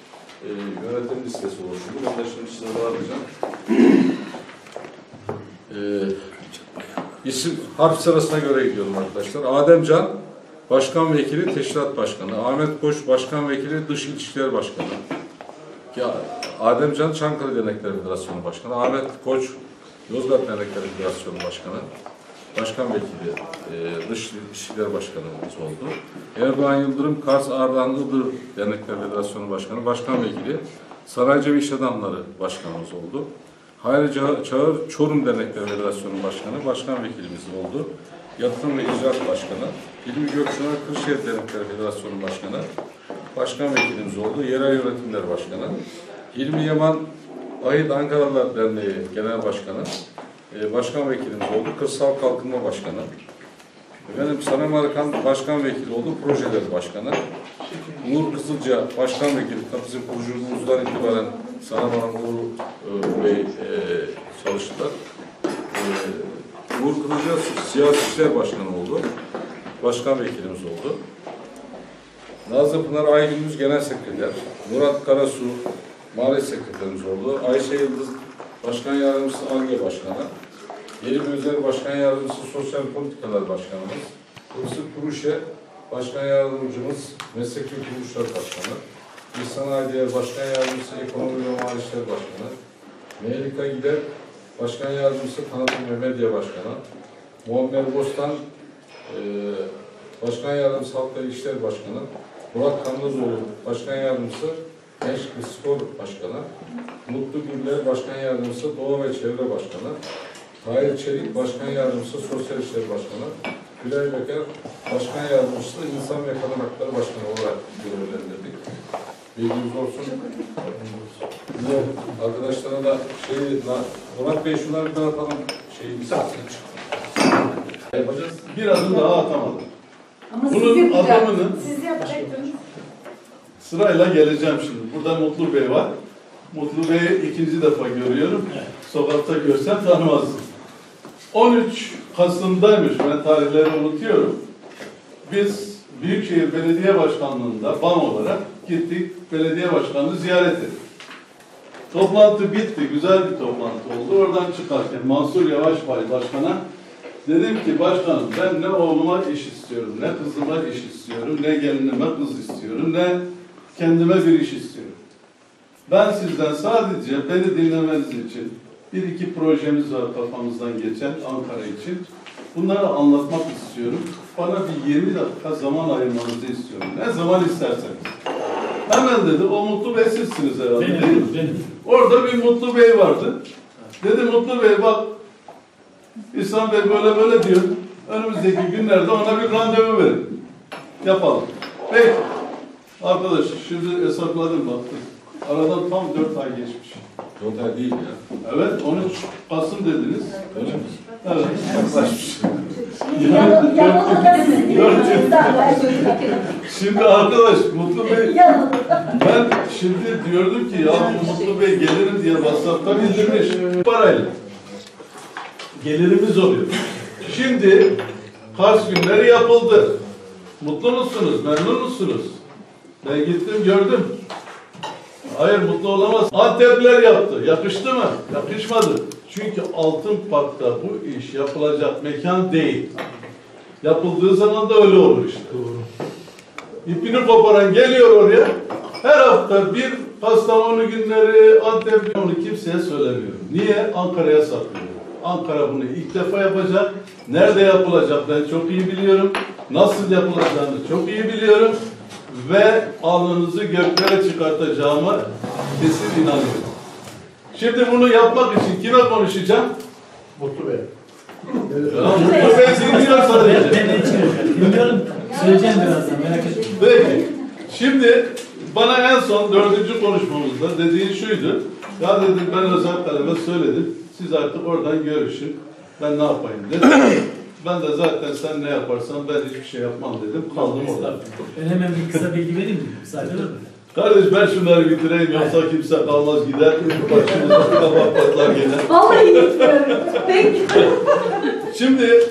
S4: e, yönetim listesi oluşturdu. Ben de şimdi size bağlayacağım. E, isim, harf sırasına göre gidiyorum arkadaşlar. Adem Can, Başkan Vekili, Teşkilat Başkanı. Ahmet Koç, Başkan Vekili, Dış İlişkiler Başkanı. Ya, Adem Can, Çankırı Dernekler Federasyonu Başkanı. Ahmet Koç, Yozgat Dernekler Federasyonu Başkanı. Başkan Vekili, e, Dış İlişkiler Başkanımız oldu. Erdoğan Yıldırım, Kars Ardahan Iğdır Dernekler Federasyonu Başkanı, Başkan Vekili, Saraycı İş Adamları Başkanımız oldu. Hayri Ça- Çağır, Çorum Dernekler Federasyonu Başkanı, Başkan Vekilimiz oldu. Yatırım ve İcraat Başkanı, Hilmi Göksunar Kırşehir Dernekler Federasyonu Başkanı, Başkan Vekilimiz oldu. Yerel Yönetimler Başkanı, Hilmi Yaman, Ahit Ankaralar Derneği Genel Başkanı, e, Başkan Vekilimiz oldu. Kırsal Kalkınma Başkanı, Efendim Sanem Arkan Başkan Vekili oldu, Projeler Başkanı. Uğur Kızılca Başkan Vekili, bizim kuruculuğumuzdan itibaren Sanem Arkan Uğur e, Bey e, çalıştılar. E, Uğur Kızılca Siyasi İşler Başkanı oldu. Başkan Vekilimiz oldu. Nazlı Pınar Aygünüz Genel Sekreter. Murat Karasu Mali Sekreterimiz oldu. Ayşe Yıldız Başkan Yardımcısı ARGE Başkanı. Yerim Özel Başkan Yardımcısı Sosyal Politikalar Başkanımız. Hırsı Kuruşe Başkan Yardımcımız Mesleki Kuruluşlar Başkanı. İhsan Aydiyer Başkan Yardımcısı Ekonomi ve Mali İşler Başkanı. Melika Gider Başkan Yardımcısı Tanıtım ve Medya Başkanı. Muammer Bostan eee Başkan Yardımcısı Halkla İlişkiler Başkanı. Murat Kanlızoğlu Başkan Yardımcısı Gençlik ve Spor Başkanı. Mutlu Güller Başkan Yardımcısı Doğa ve Çevre Başkanı. Tahir Çelik Başkan Yardımcısı Sosyal İşler Başkanı. Gülay Beker Başkan Yardımcısı İnsan ve Kadın Hakları Başkanı olarak görevlendirdik. Bilginiz olsun. Yine arkadaşlara da şey, Murat Bey şunları bir dağıtalım. Şeyi bir saatine Yapacağız.
S2: Bir adım daha atamadım.
S15: Ama
S2: Bunun
S15: siz yapacaksınız.
S2: adamının-
S15: Siz yapacaksınız.
S2: Sırayla geleceğim şimdi. Burada Mutlu Bey var. Mutlu Bey'i ikinci defa görüyorum. Sokakta görsem tanımazdım. 13 Kasım'daymış. Ben tarihleri unutuyorum. Biz Büyükşehir Belediye Başkanlığı'nda BAM olarak gittik. Belediye Başkanlığı ziyaret ettik. Toplantı bitti. Güzel bir toplantı oldu. Oradan çıkarken Mansur Yavaş Bey Başkan'a dedim ki başkanım ben ne oğluma iş istiyorum, ne kızıma iş istiyorum, ne gelinime kız istiyorum, ne kendime bir iş istiyorum. Ben sizden sadece beni dinlemeniz için bir iki projemiz var kafamızdan geçen Ankara için. Bunları anlatmak istiyorum. Bana bir 20 dakika zaman ayırmanızı istiyorum. Ne zaman isterseniz. Hemen dedi, o Mutlu Bey sizsiniz herhalde
S1: Benim,
S2: değil mi?
S1: benim.
S2: Orada bir Mutlu Bey vardı. Dedi Mutlu Bey bak, İhsan Bey böyle böyle diyor. Önümüzdeki günlerde ona bir randevu verin. Yapalım. Peki. Arkadaş şimdi hesapladım baktım. Aradan tam 4 ay geçmiş.
S4: 4 ay değil ya.
S2: Evet 13 Kasım dediniz.
S4: Öyle mi?
S2: Evet.
S4: Yaklaşmış. [laughs]
S2: Şimdi arkadaş Mutlu Bey [laughs] ben şimdi diyordum ki ya bu Mutlu Bey gelirim diye WhatsApp'ta bildirmiş parayla. Gelirimiz oluyor. Şimdi Kars günleri yapıldı. Mutlu musunuz? Memnun musunuz? Ben gittim gördüm. Hayır mutlu olamaz. Antepler yaptı. Yakıştı mı? Yakışmadı. Çünkü Altın Park'ta bu iş yapılacak mekan değil. Yapıldığı zaman da öyle olur işte. İpini koparan geliyor oraya. Her hafta bir Kastamonu günleri, Antep onu kimseye söylemiyorum. Niye? Ankara'ya saklıyorum. Ankara bunu ilk defa yapacak. Nerede yapılacak ben çok iyi biliyorum. Nasıl yapılacağını çok iyi biliyorum. Ve alnınızı göklere çıkartacağıma kesin inanıyorum. Şimdi bunu yapmak için kime konuşacağım?
S21: Mutlu Bey.
S2: Mutlu Bey dinliyor sadece.
S6: Dinliyorum. Söyleyeceğim birazdan merak etme.
S2: Peki. Şimdi bana en son dördüncü konuşmamızda dediğin şuydu. Ya dedim ben özel kaleme söyledim. Siz artık oradan görüşün. Ben ne yapayım dedim. Ben de zaten sen ne yaparsan ben hiçbir şey yapmam dedim. Kaldım orada.
S6: Ben hemen bir kısa bilgi vereyim mi? Müsaade mı?
S2: Kardeş ben şunları bitireyim yoksa kimse kalmaz gider. Başımıza kabak patlar gene.
S14: Vallahi gitmiyorum. Peki.
S2: Şimdi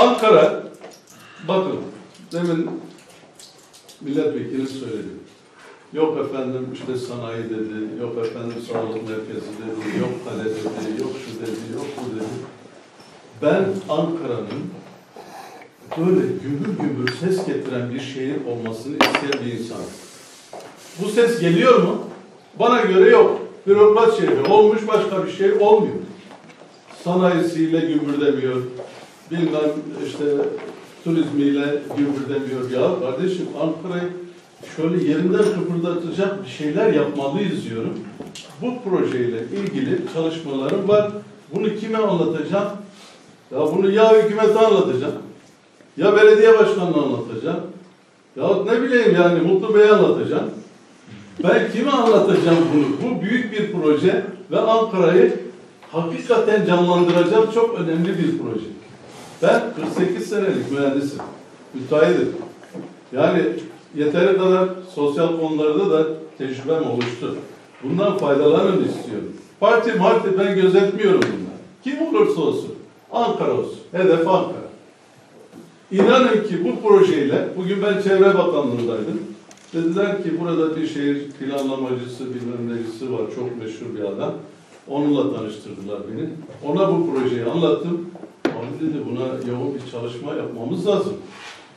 S2: Ankara bakın demin milletvekili söyledi. Yok efendim işte sanayi dedi, yok efendim sağlık merkezi dedi, yok kale dedi, yok şu dedi, yok bu dedi. Ben Ankara'nın böyle gümbür gümbür ses getiren bir şehir olmasını isteyen bir insanım. Bu ses geliyor mu? Bana göre yok. Bürokrat şehri olmuş başka bir şey olmuyor sanayisiyle gümbürdemiyor. Bilmem işte turizmiyle gümbürdemiyor. Ya kardeşim Ankara'yı şöyle yerinden kıpırdatacak bir şeyler yapmalıyız diyorum. Bu projeyle ilgili çalışmalarım var. Bunu kime anlatacağım? Ya bunu ya hükümete anlatacağım. Ya belediye başkanına anlatacağım. Ya ne bileyim yani Mutlu Bey'e anlatacağım. Ben kime anlatacağım bunu? Bu büyük bir proje ve Ankara'yı hakikaten canlandıracak çok önemli bir proje. Ben 48 senelik mühendisim. Müteahhitim. Yani yeteri kadar sosyal konularda da tecrübem oluştu. Bundan faydalanın istiyorum. Parti marti ben gözetmiyorum bunlar. Kim olursa olsun. Ankara olsun. Hedef Ankara. İnanın ki bu projeyle, bugün ben Çevre Bakanlığı'ndaydım. Dediler ki burada bir şehir planlamacısı, bilmem necisi var, çok meşhur bir adam. Onunla tanıştırdılar beni. Ona bu projeyi anlattım. Abi dedi buna yoğun bir çalışma yapmamız lazım.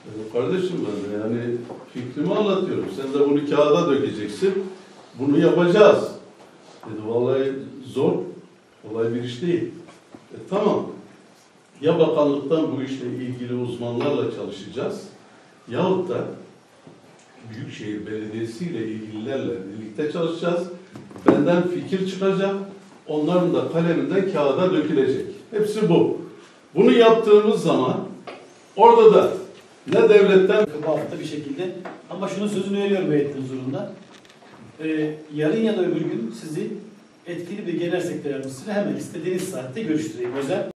S2: Dedim, kardeşim ben de yani fikrimi anlatıyorum. Sen de bunu kağıda dökeceksin. Bunu yapacağız. Dedi vallahi zor. Kolay bir iş değil. E, tamam. Ya bakanlıktan bu işle ilgili uzmanlarla çalışacağız. Yahut da Büyükşehir Belediyesi ile ilgililerle birlikte çalışacağız. Benden fikir çıkacak. Onların da kaleminden kağıda dökülecek. Hepsi bu. Bunu yaptığımız zaman orada da ne devletten
S6: Bu hafta bir şekilde. Ama şunun sözünü veriyorum heyetin huzurunda. Ee, yarın ya da öbür gün sizi etkili bir genel sektör yardımcısıyla hemen istediğiniz saatte görüştüreyim. Özel